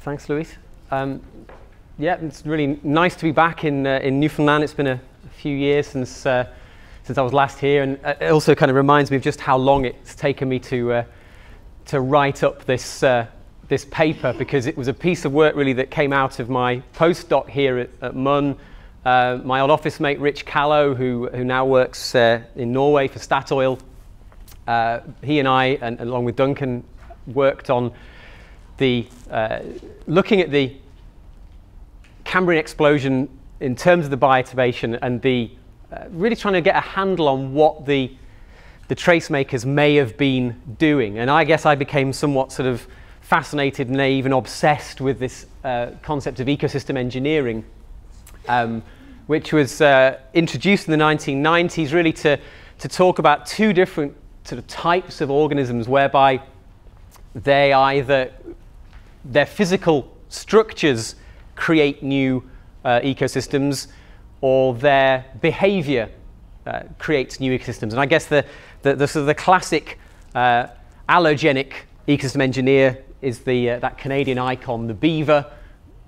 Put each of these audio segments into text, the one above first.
Thanks, Louise. Um, yeah, it's really nice to be back in, uh, in Newfoundland. It's been a, a few years since, uh, since I was last here, and uh, it also kind of reminds me of just how long it's taken me to, uh, to write up this, uh, this paper because it was a piece of work really that came out of my postdoc here at, at MUN. Uh, my old office mate Rich Callow, who, who now works in Norway for Statoil, he and I, and, along with Duncan, worked on the uh, looking at the Cambrian explosion in terms of the bioturbation and the uh, really trying to get a handle on what the the trace makers may have been doing. And I guess I became somewhat sort of fascinated, naive, and obsessed with this uh, concept of ecosystem engineering, um, which was uh, introduced in the 1990s really to, to talk about two different sort of types of organisms whereby they either their physical structures create new uh, ecosystems or their behavior uh, creates new ecosystems. And I guess the, the, the, sort of the classic uh, allogenic ecosystem engineer is the, uh, that Canadian icon, the beaver,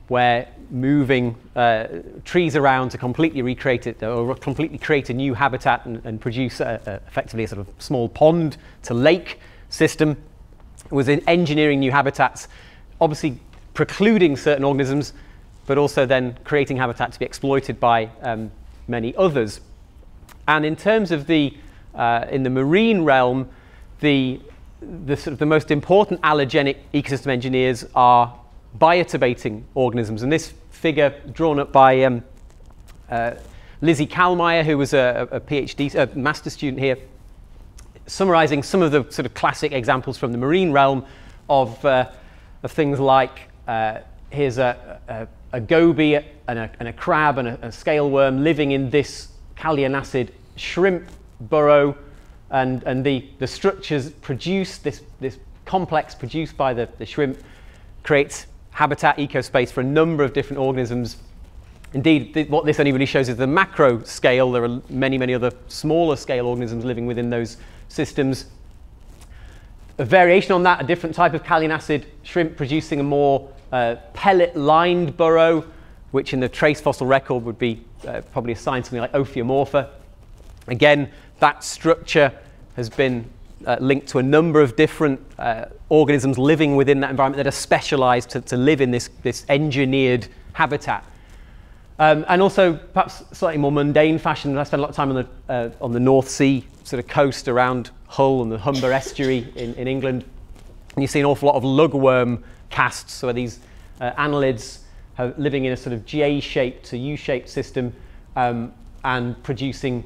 where moving uh, trees around to completely recreate it or completely create a new habitat and, and produce a, a, effectively a sort of small pond to lake system was in engineering new habitats obviously precluding certain organisms, but also then creating habitat to be exploited by um, many others. And in terms of the, uh, in the marine realm, the, the, sort of the most important allogenic ecosystem engineers are bioturbating organisms. And this figure drawn up by um, uh, Lizzie Kallmeyer, who was a, a PhD, a master student here, summarizing some of the sort of classic examples from the marine realm of uh, of things like uh, here's a, a, a goby and a, and a, crab and a, scale worm living in this acid shrimp burrow, and, and the, the structures produced, this, this complex produced by the, the shrimp creates habitat ecospace for a number of different organisms. Indeed, th what this only really shows is the macro scale. There are many, many other smaller scale organisms living within those systems a variation on that, a different type of acid shrimp producing a more uh, pellet-lined burrow, which in the trace fossil record would be uh, probably assigned something like Ophiomorpha. Again, that structure has been uh, linked to a number of different uh, organisms living within that environment that are specialized to, to live in this, this engineered habitat. Um, and also, perhaps slightly more mundane fashion, I spent a lot of time on the, uh, on the North Sea sort of coast around Hull and the Humber estuary in, in England. And you see an awful lot of lugworm casts, so these uh, annelids living in a sort of J-shaped to U-shaped system um, and producing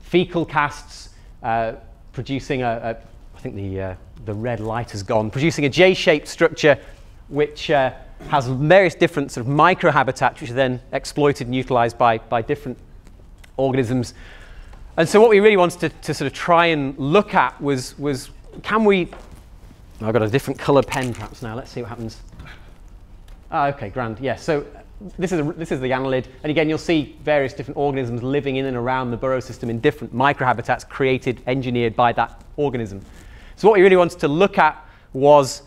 fecal casts, uh, producing a, a, I think the, uh, the red light has gone, producing a J-shaped structure which uh, has various different sort of microhabitats which are then exploited and utilized by, by different organisms and so what we really wanted to, to sort of try and look at was, was can we, oh, I've got a different color pen perhaps now, let's see what happens. Ah, okay, grand, yeah, so this is, a, this is the annelid, and again you'll see various different organisms living in and around the burrow system in different microhabitats created, engineered by that organism. So what we really wanted to look at was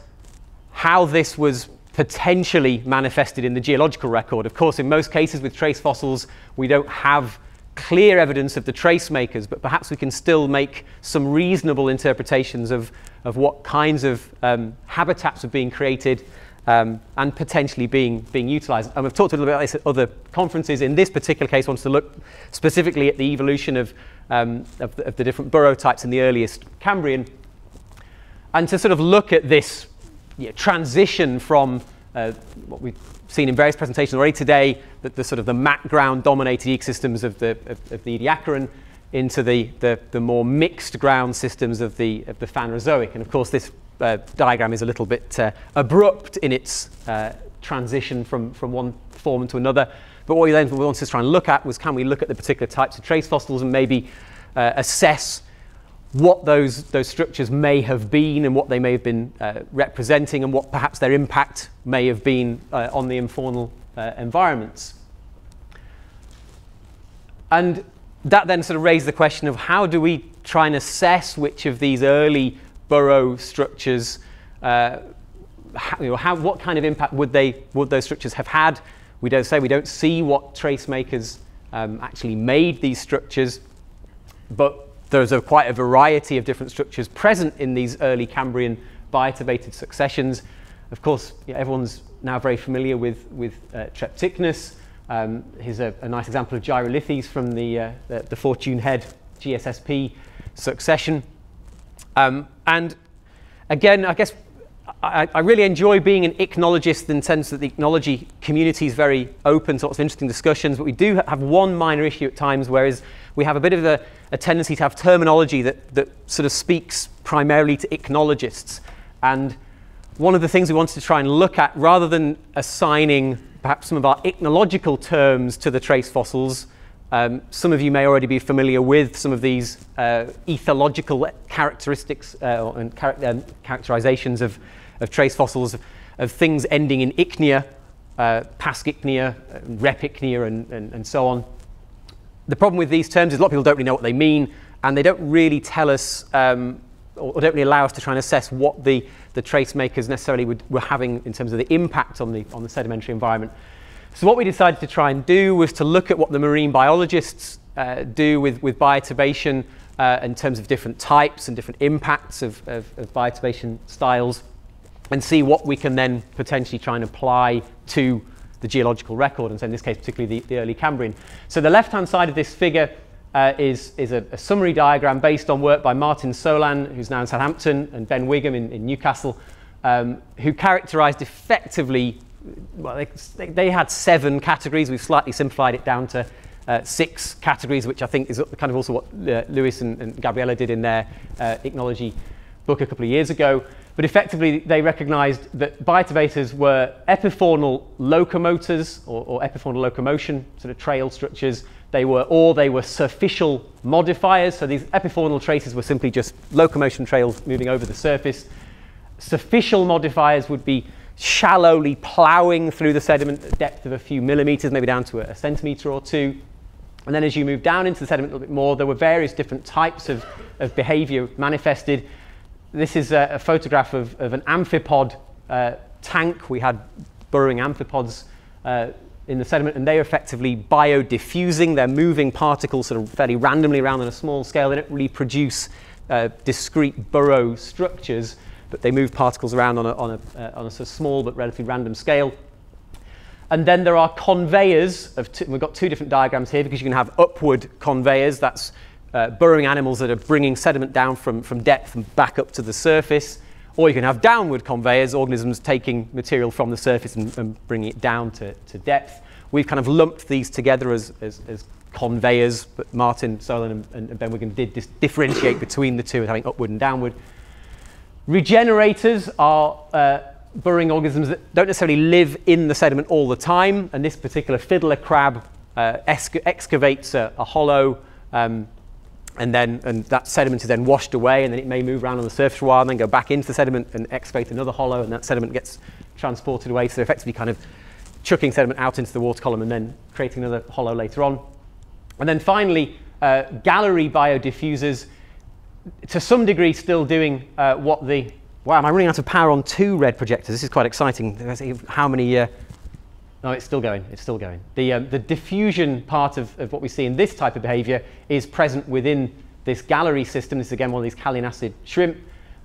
how this was potentially manifested in the geological record. Of course, in most cases with trace fossils, we don't have clear evidence of the trace makers, but perhaps we can still make some reasonable interpretations of, of what kinds of um, habitats are being created um, and potentially being, being utilized. And we've talked a little bit about this at other conferences. In this particular case, I want to look specifically at the evolution of, um, of, the, of the different burrow types in the earliest Cambrian and to sort of look at this you know, transition from uh, what we've seen in various presentations already today, that the sort of the mat ground dominated ecosystems of the, of, of the Ediacaran into the, the, the, more mixed ground systems of the, of the Phanerozoic. And of course, this uh, diagram is a little bit uh, abrupt in its uh, transition from, from one form into another. But what we then wanted to try and look at was can we look at the particular types of trace fossils and maybe uh, assess what those, those structures may have been and what they may have been uh, representing and what perhaps their impact may have been uh, on the infaunal uh, environments. And that then sort of raised the question of how do we try and assess which of these early burrow structures uh, how, you know, how, what kind of impact would, they, would those structures have had? We don't say we don't see what trace makers um, actually made these structures, but there's a, quite a variety of different structures present in these early Cambrian bioturbated successions. Of course, everyone's now very familiar with, with uh, Treptichnus. Um, here's a, a, nice example of gyrolithes from the, uh, the, the, Fortune Head GSSP succession. Um, and again, I guess I, I, really enjoy being an ichnologist in the sense that the ichnology community is very open to lots of interesting discussions, but we do have one minor issue at times, whereas we have a bit of a, a tendency to have terminology that, that sort of speaks primarily to ichnologists. And one of the things we wanted to try and look at, rather than assigning perhaps some of our ichnological terms to the trace fossils, um, some of you may already be familiar with some of these uh, ethological characteristics uh, and char- um, characterizations of, of trace fossils of, of things ending in ichnia, uh, pascichnia, repichnia, and, and, and so on. The problem with these terms is a lot of people don't really know what they mean, and they don't really tell us um, or don't really allow us to try and assess what the, the trace makers necessarily would, were having in terms of the impact on the, on the sedimentary environment. So what we decided to try and do was to look at what the marine biologists uh, do with, with bioturbation uh, in terms of different types and different impacts of, of, of bioturbation styles and see what we can then potentially try and apply to the geological record, and so in this case, particularly the, the early Cambrian. So the left-hand side of this figure uh, is, is a, a, summary diagram based on work by Martin Solan, who's now in Southampton, and Ben Wigham in, in Newcastle, um, who characterized effectively, well, they, they, had seven categories. We've slightly simplified it down to uh, six categories, which I think is kind of also what uh, Luis and, and, Gabriela did in their uh, ichnology book a couple of years ago. But effectively, they recognized that bioturbators were epifaunal locomotors or, or epifaunal locomotion, sort of trail structures, they were, or they were surficial modifiers. So these epifaunal traces were simply just locomotion trails moving over the surface. Surficial modifiers would be shallowly ploughing through the sediment at a depth of a few millimeters, maybe down to a, a centimeter or two. And then as you move down into the sediment a little bit more, there were various different types of, of behavior manifested. This is a, a photograph of, of, an amphipod uh, tank. We had burrowing amphipods uh, in the sediment, and they're effectively biodiffusing. They're moving particles sort of fairly randomly around on a small scale. They don't really produce uh, discrete burrow structures, but they move particles around on a, on a, uh, on a sort of small but relatively random scale. And then there are conveyors of we've got two different diagrams here because you can have upward conveyors, that's uh, burrowing animals that are bringing sediment down from, from depth and back up to the surface. Or you can have downward conveyors, organisms taking material from the surface and, and bringing it down to, to depth. We've kind of lumped these together as, as, as conveyors, but Martin Solan and, and Ben Wigham did dis- differentiate between the two having upward and downward. Regenerators are uh, burrowing organisms that don't necessarily live in the sediment all the time, and this particular fiddler crab uh, excavates a, a hollow um, and then and that sediment is then washed away and then it may move around on the surface for a while and then go back into the sediment and excavate another hollow and that sediment gets transported away. So effectively kind of chucking sediment out into the water column and then creating another hollow later on. And then finally uh, gallery biodiffusers to some degree still doing uh, what the wow am i running out of power on two red projectors? This is quite exciting. How many uh, no, it's still going. It's still going. The, um, the diffusion part of, of what we see in this type of behavior is present within this gallery system. This is again one of these callianassid shrimp,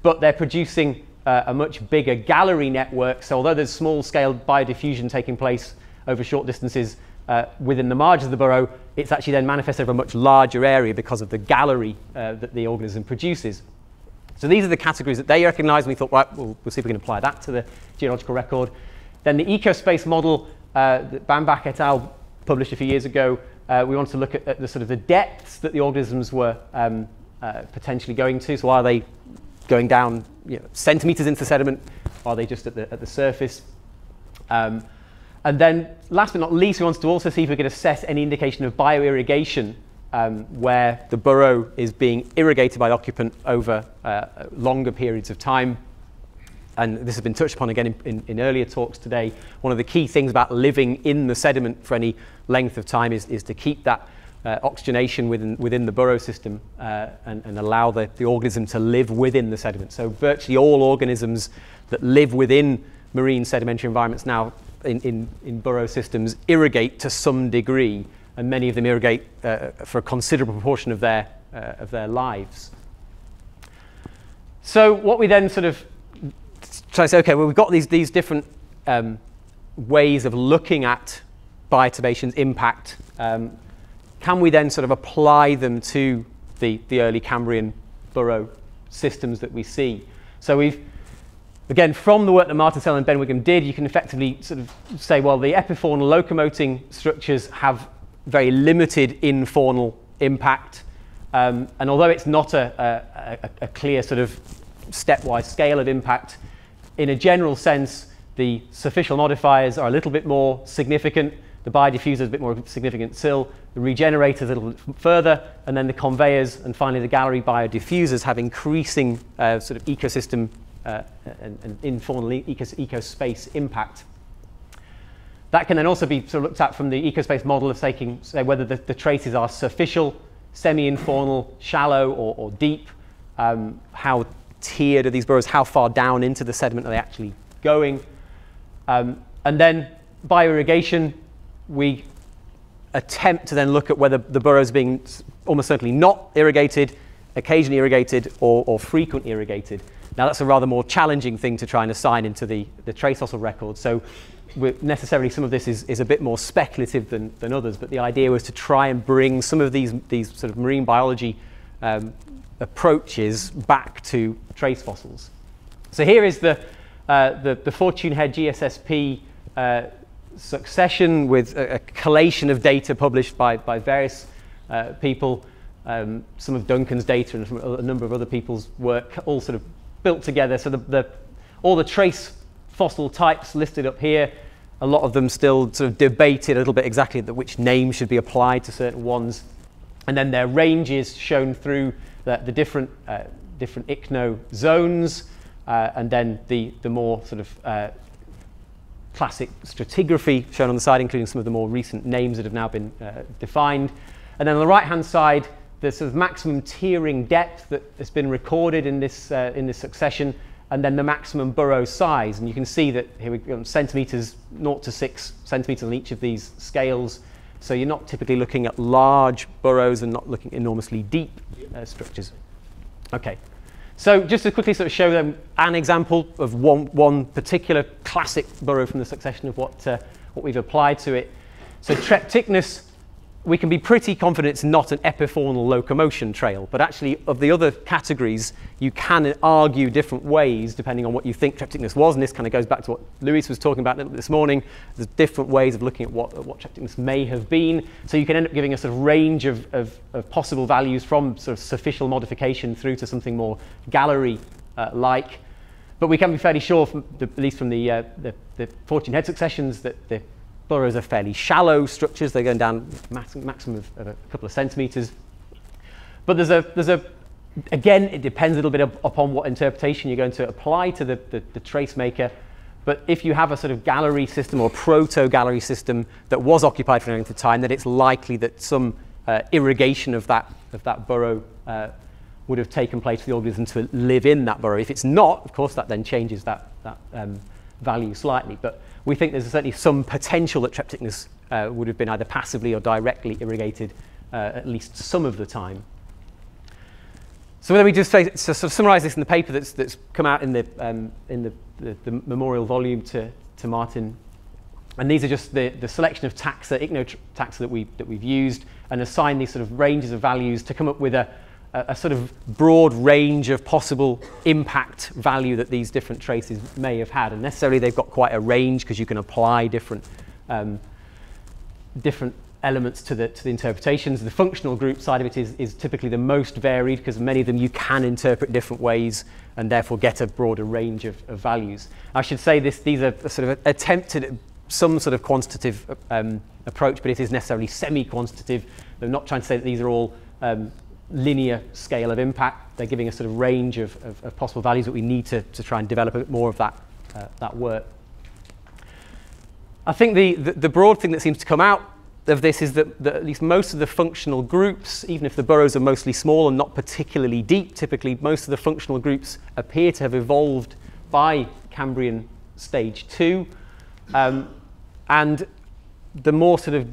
but they're producing uh, a much bigger gallery network. So although there's small scale biodiffusion taking place over short distances uh, within the margins of the burrow, it's actually then manifested over a much larger area because of the gallery uh, that the organism produces. So these are the categories that they recognize, and we thought, right, we'll, we'll see if we can apply that to the geological record. Then the ecospace model uh, Bambach et al. published a few years ago, uh, we wanted to look at, at, the sort of the depths that the organisms were um, uh, potentially going to. So are they going down you know, centimeters into sediment? Are they just at the, at the surface? Um, and then, last but not least, we wanted to also see if we could assess any indication of bioirrigation um, where the burrow is being irrigated by the occupant over uh, longer periods of time and this has been touched upon again in, in, in, earlier talks today, one of the key things about living in the sediment for any length of time is, is to keep that uh, oxygenation within, within the burrow system uh, and, and, allow the, the organism to live within the sediment. So virtually all organisms that live within marine sedimentary environments now in, in, in burrow systems irrigate to some degree, and many of them irrigate uh, for a considerable proportion of their, uh, of their lives. So what we then sort of try to say, okay, well, we've got these, these different um, ways of looking at bioturbation's impact. Um, can we then sort of apply them to the, the early Cambrian burrow systems that we see? So we've, again, from the work that Martin Solan and Ben Wigham did, you can effectively sort of say, well, the epifaunal locomoting structures have very limited infaunal impact. Um, and although it's not a, a, a, clear sort of stepwise scale of impact, in a general sense, the superficial modifiers are a little bit more significant, the biodiffuser is a bit more significant still, the regenerators a little bit further, and then the conveyors and finally the gallery biodiffusers have increasing uh, sort of ecosystem uh, and, and infaunal eco, ecospace impact. That can then also be sort of looked at from the ecospace model of taking, say, whether the, the traces are superficial, semi-infaunal, shallow, or, or deep. Um, how tiered are these burrows? How far down into the sediment are they actually going? Um, and then bioirrigation, we attempt to then look at whether the burrows being almost certainly not irrigated, occasionally irrigated, or, or irrigated. Now that's a rather more challenging thing to try and assign into the, the trace fossil record. So necessarily some of this is, is a bit more speculative than, than others, but the idea was to try and bring some of these, these sort of marine biology um, approaches back to trace fossils. So here is the, uh, the, the, Fortune Head GSSP uh, succession with a, a, collation of data published by, by various uh, people, um, some of Duncan's data and a number of other people's work, all sort of built together. So the, the, all the trace fossil types listed up here, a lot of them still sort of debated a little bit exactly that which name should be applied to certain ones. And then their ranges shown through the, the different, uh, different ICNO zones, uh, and then the, the more sort of uh, classic stratigraphy shown on the side, including some of the more recent names that have now been uh, defined. And then on the right-hand side, the sort of maximum tiering depth that has been recorded in this, uh, in this succession, and then the maximum burrow size. And you can see that here we go, centimetres, 0 to 6 centimetres on each of these scales. So you're not typically looking at large burrows and not looking enormously deep uh, structures. Okay. So just to quickly sort of show them an example of one, one particular classic burrow from the succession of what, uh, what we've applied to it. So Treptichnus we can be pretty confident it's not an epifaunal locomotion trail, but actually of the other categories, you can argue different ways depending on what you think Treptichnus was, and this kind of goes back to what Luis was talking about this morning. There's different ways of looking at what, what Treptichnus may have been, so you can end up giving a sort of range of, of, of possible values from sort of superficial modification through to something more gallery-like. Uh, but we can be fairly sure, from the, at least from the, uh, the, the Fortune head successions, that the burrows are fairly shallow structures. They're going down max, maximum of, a couple of centimetres. But there's a, there's a, again, it depends a little bit upon what interpretation you're going to apply to the, the, the trace maker. But if you have a sort of gallery system or proto-gallery system that was occupied for a length of time, then it's likely that some uh, irrigation of that, of that burrow uh, would have taken place for the organism to live in that burrow. If it's not, of course, that then changes that, that um, value slightly. But we think there's certainly some potential that Treptichnus uh, would have been either passively or directly irrigated uh, at least some of the time. So let me just say, so summarize this in the paper that's, that's come out in the, um, in the, the, the, memorial volume to, to Martin. And these are just the, the selection of taxa, ICNO taxa that, we, that we've used and assign these sort of ranges of values to come up with a, a, sort of broad range of possible impact value that these different traces may have had. And necessarily they've got quite a range because you can apply different, um, different elements to the, to the interpretations. The functional group side of it is, is typically the most varied because many of them you can interpret different ways and therefore get a broader range of, of values. I should say this, these are sort of attempted some sort of quantitative um, approach, but it is necessarily semi-quantitative. I'm not trying to say that these are all um, linear scale of impact. They're giving a sort of range of, of, of possible values that we need to, to try and develop a bit more of that, uh, that work. I think the, the, the, broad thing that seems to come out of this is that, that, at least most of the functional groups, even if the burrows are mostly small and not particularly deep, typically most of the functional groups appear to have evolved by Cambrian stage two. Um, and the more sort of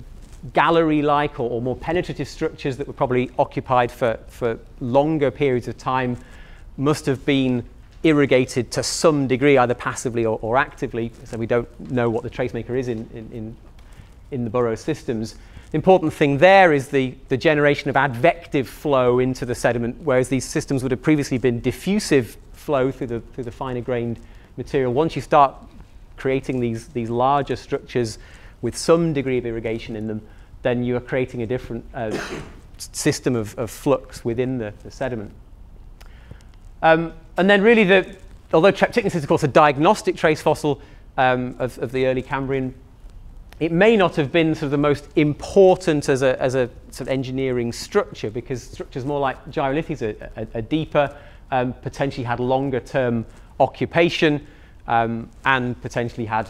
gallery-like or, or, more penetrative structures that were probably occupied for, for longer periods of time must have been irrigated to some degree, either passively or, or actively. So we don't know what the tracemaker is in, in, in, in the burrow systems. The important thing there is the, the generation of advective flow into the sediment, whereas these systems would have previously been diffusive flow through the, through the finer grained material. Once you start creating these, these larger structures with some degree of irrigation in them, then you are creating a different uh, system of, of, flux within the, the sediment. Um, and then really, the, although Treptichnus is of course a diagnostic trace fossil um, of, of, the early Cambrian, it may not have been sort of the most important as a, as a sort of engineering structure because structures more like gyrolithes are, are, are deeper, um, potentially had longer term occupation, um, and potentially had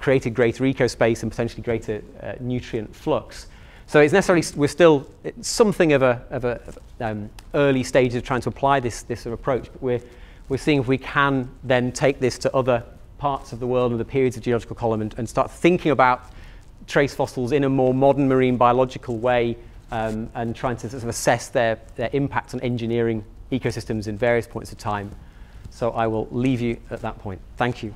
created greater eco space and potentially greater uh, nutrient flux. So it's necessarily we're still something of a, of a um, early stage of trying to apply this this approach, but we're we're seeing if we can then take this to other parts of the world and the periods of geological column and, and start thinking about trace fossils in a more modern marine biological way um, and trying to sort of assess their, their impact on engineering ecosystems in various points of time. So I will leave you at that point. Thank you.